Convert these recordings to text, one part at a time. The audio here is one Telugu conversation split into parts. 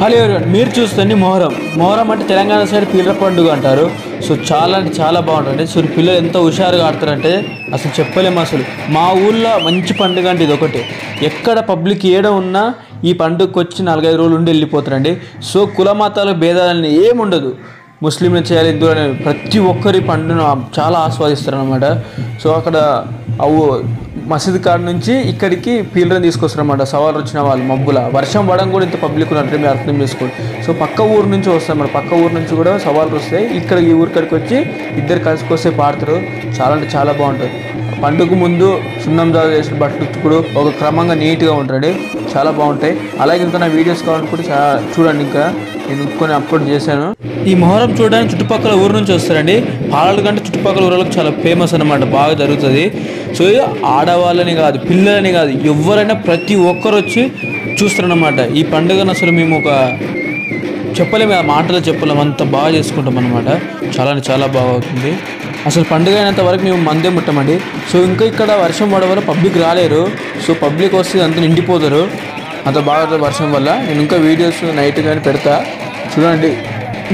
హలో ఎవరివన్ మీరు చూస్తుంది మొహరం. మొహరం అంటే తెలంగాణ సైడ్ పిల్లల పండుగ అంటారు. సో చాలా అంటే చాలా బాగుంటుంది. సో పిల్లలు ఎంత హుషారుగా ఆడతారంటే అసలు చెప్పలేము అసలు. మా ఊళ్ళో మంచి పండుగ అంటే ఇది ఒకటి ఎక్కడ పబ్లిక్ ఏడ ఉన్నా ఈ పండుగకి వచ్చి నాలుగైదు రోజులు ఉండి వెళ్ళిపోతారండి. సో కుల మతాల భేదాలని ఏముండదు ముస్లింలు చేయాలి హిందువులు అనేది ప్రతి ఒక్కరి పండుగను చాలా ఆస్వాదిస్తారు అనమాట సో అక్కడ అవు మసీద్ కాడ నుంచి ఇక్కడికి పీలరని తీసుకొస్తారన్నమాట. సవాలు వచ్చిన వాళ్ళు మబ్బుల. వర్షం పడడం కూడా ఇంత పబ్లిక్ ఉన్నట్టు మీరు అర్థం చేసుకోండి. సో పక్క ఊరు నుంచి వస్తాం మన పక్క ఊరు నుంచి కూడా సవాళ్ళు వస్తాయి. ఇక్కడ ఈ ఊరికడికి వచ్చి ఇద్దరు కలిసికొస్తే పాడతారు చాలా అంటే చాలా బాగుంటుంది పండుగ ముందు సున్నం దాదా చేసిన బట్టలు ఇప్పుడు ఒక క్రమంగా నీట్గా ఉంటాడు చాలా బాగుంటాయి. అలాగే ఇంకా నా వీడియోస్ కావాలనుకుంటే చాలా చూడండి ఇంకా. నేను కొన్ని అప్లోడ్ చేశాను. ఈ మొహరం చూడడానికి చుట్టుపక్కల ఊరు నుంచి వస్తారండి. పాలల కంటే చుట్టుపక్కల ఊళ్ళకి చాలా ఫేమస్ అన్నమాట. బాగా జరుగుతుంది. సో ఆడవాళ్ళని కాదు పిల్లలని కాదు ఎవరైనా ప్రతి ఒక్కరు వచ్చి చూస్తారనమాట ఈ పండుగను అసలు మేము ఒక చెప్పలేము. ఆ మాటలు చెప్పలేము. అంత బాగా చేసుకుంటాం అనమాట చాలా అంటే చాలా బాగా అవుతుంది. అసలు పండుగ అయినంత వరకు మేము మందే ముట్టమండి. సో ఇంకా ఇక్కడ వర్షం పడడం వల్ల పబ్లిక్ రాలేరు. సో పబ్లిక్ వస్తే అంత నిండిపోతారు. అంత బాగా వర్షం వల్ల. నేను ఇంకా వీడియోస్ నైట్ కానీ పెడతా. చూడండి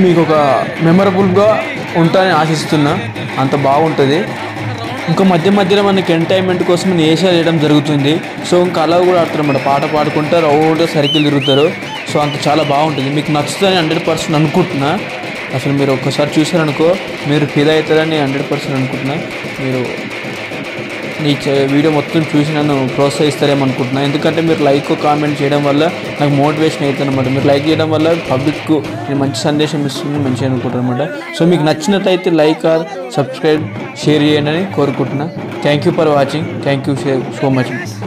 మీకు ఒక మెమరబుల్గా ఉంటానని ఆశిస్తున్నా. అంత బాగుంటుంది. ఇంకా మధ్య మధ్యలో మనకి ఎంటర్టైన్మెంట్ కోసం నేను ఏషియా చేయడం జరుగుతుంది. సో ఇంకా అలా కూడా ఆడుతున్నమాట పాట పాడుకుంటూ రౌండ్ సర్కిల్ తిరుగుతారు. సో అంత చాలా బాగుంటుంది. మీకు నచ్చుతుందని హండ్రెడ్ పర్సెంట్ అనుకుంటున్నా. అసలు మీరు ఒక్కసారి చూసారనుకో మీరు ఫీల్ అవుతారని హండ్రెడ్ పర్సెంట్ అనుకుంటున్నా. మీరు నీ వీడియో మొత్తం చూసి నన్ను ప్రోత్సహిస్తారేమో అనుకుంటున్నాను ఎందుకంటే మీరు లైక్ కామెంట్ చేయడం వల్ల నాకు మోటివేషన్ అవుతుంది అనమాట మీరు లైక్ చేయడం వల్ల పబ్లిక్కు నేను మంచి సందేశం ఇస్తుంది మంచిగా అనుకుంటాను అనమాట సో మీకు నచ్చినట్లయితే లైక్ ఆర్ సబ్స్క్రైబ్ షేర్ చేయండి అని కోరుకుంటున్నాను thank you for watching thank you so much